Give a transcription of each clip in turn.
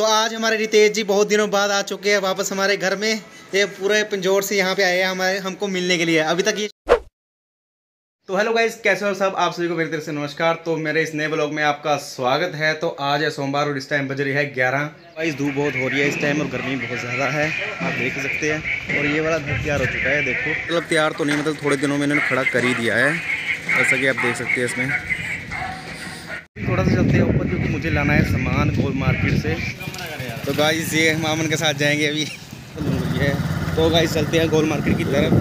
तो आज हमारे रितेश जी बहुत दिनों बाद आ चुके हैं वापस हमारे घर में। ये पूरे पंजोर से यहाँ पे आए हैं हमारे हमको मिलने के लिए। अभी तक ये तो हेलो गाइस कैसे हो सब? आप सभी को मेरी तरफ़ से नमस्कार। तो मेरे इस नए ब्लॉग में आपका स्वागत है। तो आज है सोमवार और इस टाइम बज रही है ग्यारह। गाइस धूप बहुत हो रही है इस टाइम और गर्मी बहुत ज़्यादा है। आप देख सकते हैं। और ये वाला घर तैयार हो चुका है देखो। मतलब तैयार तो नहीं मतलब थोड़े दिनों में इन्होंने खड़ा कर ही दिया है। जैसा कि आप देख सकते हैं इसमें। थोड़ा सा चलते हैं ऊपर क्योंकि मुझे लाना है सामान गोल मार्केट से। तो गाइस ये हम अमन के साथ जाएँगे अभी। तो गाइस चलते हैं गोल मार्केट की तरफ़।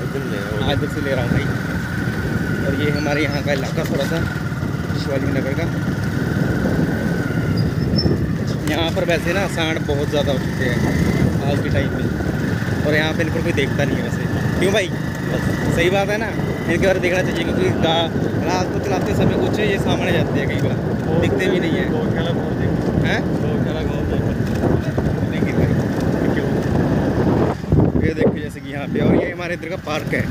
आज से ले रहा हूँ भाई। और ये हमारे यहाँ का इलाका थोड़ा सा, शिवाजी नगर का। यहाँ पर वैसे ना, सांड बहुत ज़्यादा हो चुके हैं आज के टाइम में। और यहाँ पे इनको कोई देखता नहीं है वैसे। क्यों भाई? सही बात है ना। इनके बारे देखना चाहिए क्योंकि रात को चलाते समय कुछ ये सामने जाते हैं कई बार। दिखते भी नहीं है। हैं? ये देखो जैसे कि यहाँ पे और ये हमारे इधर का पार्क है।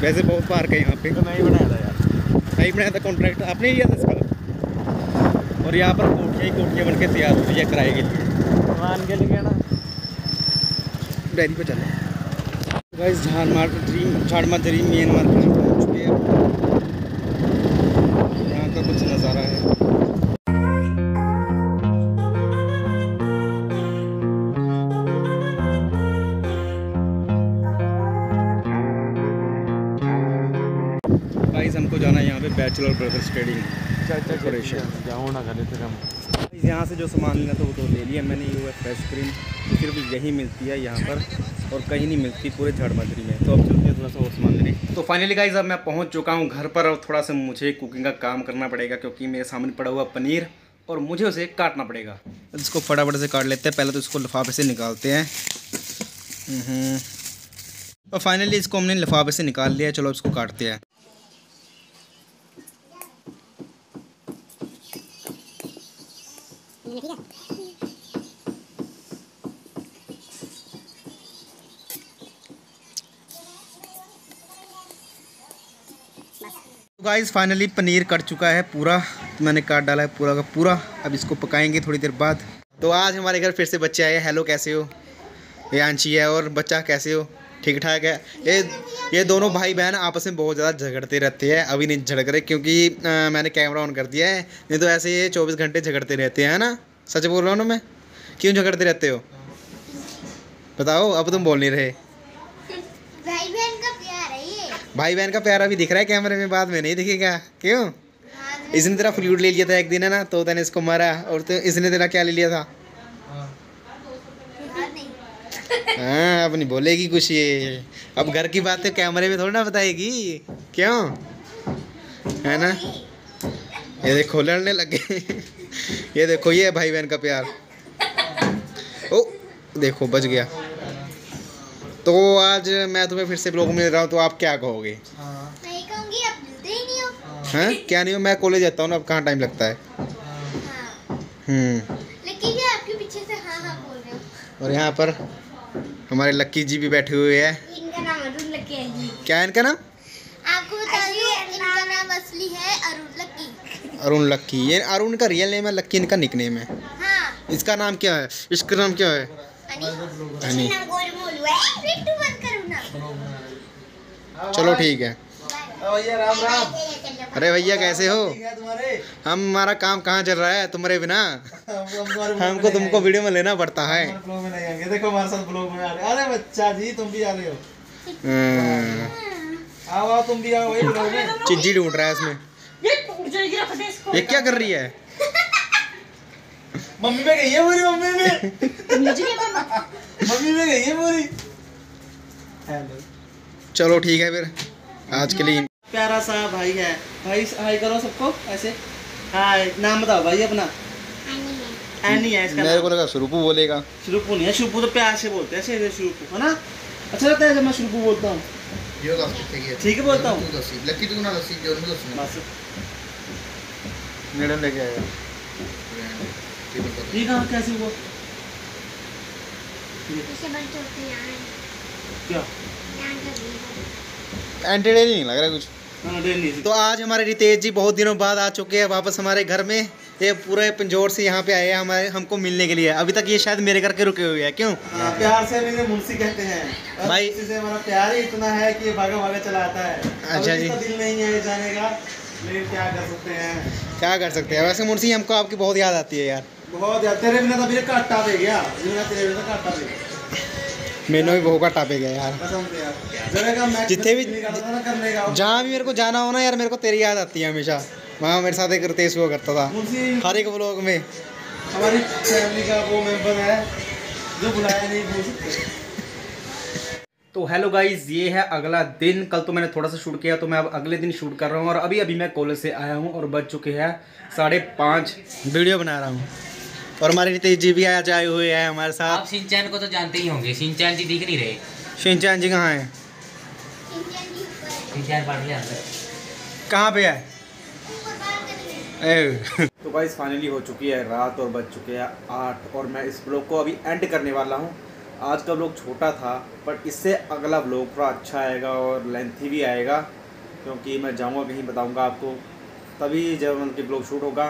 वैसे बहुत पार्क है यहाँ पे। तो मैं ही बनाया था यार। नहीं बनाया था कॉन्ट्रैक्ट आपने ही लिया था इसका? और यहाँ पर कोठियाँ ही कोठियाँ बन के तैयार हो रही है किराए के लिए के लिए ना। डेयरी पे चले। गाइस झाड़ ड्रीम झाड़ ड्रीम मेन मार्केट में पहुँच चुके हैं। यहाँ का कुछ नज़ारा है। गाइस हमको जाना है यहाँ पे बैचलर ब्रदर्स ट्रेडिंग Corporation. जाऊँ ना घर से कम यहाँ से जो सामान लेना था वो तो ले लिया मैंने, ये हुआ फ्रेश क्रीम तो सिर्फ़ यही मिलती है यहाँ पर और कहीं नहीं मिलती पूरे झाड़ मजरी में। तो अब चलते हैं थोड़ा सा और सामान लेने। तो फाइनली गाइज़ अब मैं पहुँच चुका हूँ घर पर और थोड़ा सा मुझे कुकिंग का काम करना पड़ेगा क्योंकि मेरे सामने पड़ा हुआ पनीर और मुझे उसे काटना पड़ेगा। इसको फटाफट से काट लेते हैं, पहले तो इसको लिफाफे से निकालते हैं। हम्म। और फाइनली इसको हमने लिफाफे से निकाल लिया चलो इसको काटते हैं। गाइस फाइनली पनीर कट चुका है पूरा। तो मैंने काट डाला है पूरा का पूरा। अब इसको पकाएँगे थोड़ी देर बाद। तो आज हमारे घर फिर से बच्चे आए हैं। हेलो कैसे हो? ये आंची है और बच्चा, कैसे हो? ठीक ठाक है। ये ये दोनों भाई बहन आपस में बहुत ज़्यादा झगड़ते रहते हैं। अभी नहीं झगड़ रहे क्योंकि आ, मैंने कैमरा ऑन कर दिया है। नहीं तो ऐसे ये चौबीस घंटे झगड़ते रहते हैं ना? सच बोल रहा हूँ ना मैं? क्यों झगड़ते रहते हो? बताओ अब तुम बोल नहीं रहे। भाई बहन का प्यार है ये। भाई बहन का प्यार अभी दिख रहा है कैमरे में बाद में नहीं दिखेगा। क्यों? इसने तेरा फ्लूट ले लिया था एक दिन है ना? तो तैने इसको मारा और तो इसने तेरा क्या ले लिया था? हाँ अब नहीं बोलेगी कुछ ये। अब घर की बातें कैमरे में थोड़ी ना बताएगी। क्यों? है ना? ये देखो लड़ने लगे। ये देखो ये है भाई बहन का प्यार। ओ देखो बच गया। तो आज मैं तुम्हें फिर से ब्लॉग में ले रहा हूँ तो आप क्या कहोगे? ही हो। हैं? क्या नहीं हो? मैं कॉलेज जाता हूँ ना अब कहाँ टाइम लगता है? हाँ। हम्म। लेकिन ये आपके पीछे से हाँ हाँ बोल रहे हो। और यहाँ पर हमारे लक्की जी भी बैठे हुए हैं। इनका नाम अरुण लक्की है जी। क्या है इनका नाम? आपको बता दूँ इनका नाम असली है अरुण लक्की। अरुण लक्की। ये अरुण का रियल नेम है लक्की इनका निक नेम है। हाँ। इसका नाम क्या है? इसका नाम क्या है? अनि अनि। नाम गोल मोलू है। फिर तू बंद करूँ ना। चलो ठीक है। भैया राम राम। अरे भैया कैसे हो? हम हमारा काम कहाँ चल रहा है? तुम्हारे बिना? हमको हमको तुमको वीडियो में लेना पड़ता है। ब्लॉग में नहीं आएँगे। देखो हमारे साथ ब्लॉग में आ रहे अरे बच्चा जी तुम भी आ रहे हो। हम्म, आओ आओ तुम भी आओ वही ब्लॉग में। चिज्जी ढूंढ रहा है इसमें। ये क्या कर रही है? मम्मी में गई है पूरी मम्मी में मम्मी में गई है पूरी चलो ठीक है फिर। आज के लिए प्यारा सा भाई है। भाई हाय करो सबको ऐसे। हाय नाम बताओ भाई अपना। एनी है। इसका मेरे को लगा स्वरूप बोलेगा। शुरुपू नहीं है शुरुपू तो प्यार से बोलते हैं ऐसे शुरुपू है ना? अच्छा लगता है जब मैं शुरुपू बोलता हूँ। ठीक है बोलता हूँ। लक्की तू ना लस्सी जो बस। मैडम लेके आया। ये कहाँ कैसे हुआ? है। क्या? एंटरटेनिंग लग रहा है। कुछ हाँ तो आज हमारे रितेश जी बहुत दिनों बाद आ चुके हैं वापस हमारे घर में। ये पूरे पंजोर से यहाँ पे आए हैं हमारे हमको मिलने के लिए। अभी तक ये शायद मेरे करके रुके हुए हैं क्यों? हाँ, प्यार से मेरे मुंशी कहते हैं। भाई- से हमारा प्यार ही इतना है कि ये भागा भागा चला आता है। अच्छा जी। दिल नहीं है जाने का। लेकिन क्या कर सकते हैं? क्या कर सकते हैं? वैसे मुंशी हमको आपकी बहुत याद आती है यार। बहुत यार तेरे बिना तो अभी घाटा पे गया। तेरे बिना घाटा पे गया। मैंने भी बहुत घाटा पे गया यार। कसम से यार। जगह का मैच जितने भी- जहाँ भी मेरे को जाना हो ना यार मेरे को तेरी याद आती है हमेशा। वहाँ मेरे साथ एक रितेश हुआ करता था हर एक व्लॉग में। हमारी फैमिली का वो मेंबर है जो बुलाया नहीं सकते। तो हेलो गाइज़ ये है अगला दिन। कल तो मैंने थोड़ा सा शूट किया तो मैं अब अगले दिन शूट कर रहा हूँ और अभी अभी मैं कॉलेज से आया हूँ और बज चुके हैं साढ़े पाँच। वीडियो बना रहा हूँ। और हमारे रितेश जी भी आज आए हुए हैं हमारे साथ। आप सिंचैन को तो जानते ही होंगे सिंचैन जी दिख नहीं रहे। शिनचान जी कहाँ हैं? इंडियन जी ऊपर है सिंचैन पढ़ लिया अंदर। कहाँ पे है। तो गाइस फाइनली हो चुकी है रात और बज चुके हैं आठ और मैं इस ब्लॉग को अभी एंड करने वाला हूँ। आज का ब्लॉग छोटा था बट इससे अगला ब्लॉग थोड़ा अच्छा आएगा और लेंथी भी आएगा क्योंकि मैं जाऊँगा कहीं बताऊँगा आपको। तभी जब उनके ब्लॉग शूट होगा।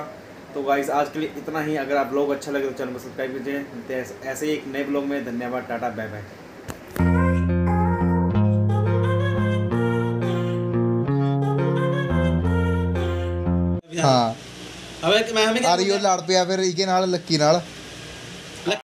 तो गाइस आज के लिए इतना ही अगर आप ब्लॉग अच्छा लगे तो चैनल को सब्सक्राइब कीजिए मिलते हैं ऐसे ही एक नए ब्लॉग में धन्यवाद टाटा बाय बाय ਹਾਂ हमें मैं हमें ਆਰੀਓ ਲੜ ਪਿਆ ਫਿਰ ਇਹਦੇ ਨਾਲ ਲੱਕੀ ਨਾਲ